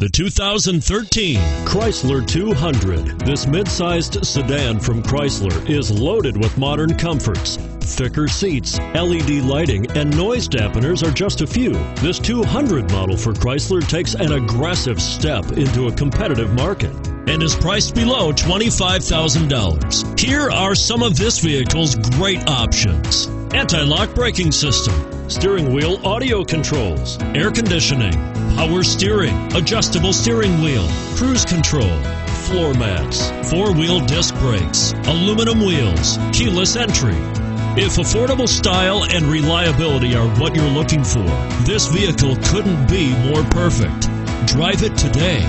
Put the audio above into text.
The 2013 Chrysler 200. This mid-sized sedan from Chrysler is loaded with modern comforts. Thicker seats, LED lighting, and noise dampeners are just a few. This 200 model for Chrysler takes an aggressive step into a competitive market and is priced below $25,000. Here are some of this vehicle's great options. Anti-lock braking system, steering wheel audio controls, air conditioning, power steering, adjustable steering wheel, cruise control, floor mats, four-wheel disc brakes, aluminum wheels, keyless entry. If affordable style and reliability are what you're looking for, this vehicle couldn't be more perfect. Drive it today.